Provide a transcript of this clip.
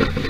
you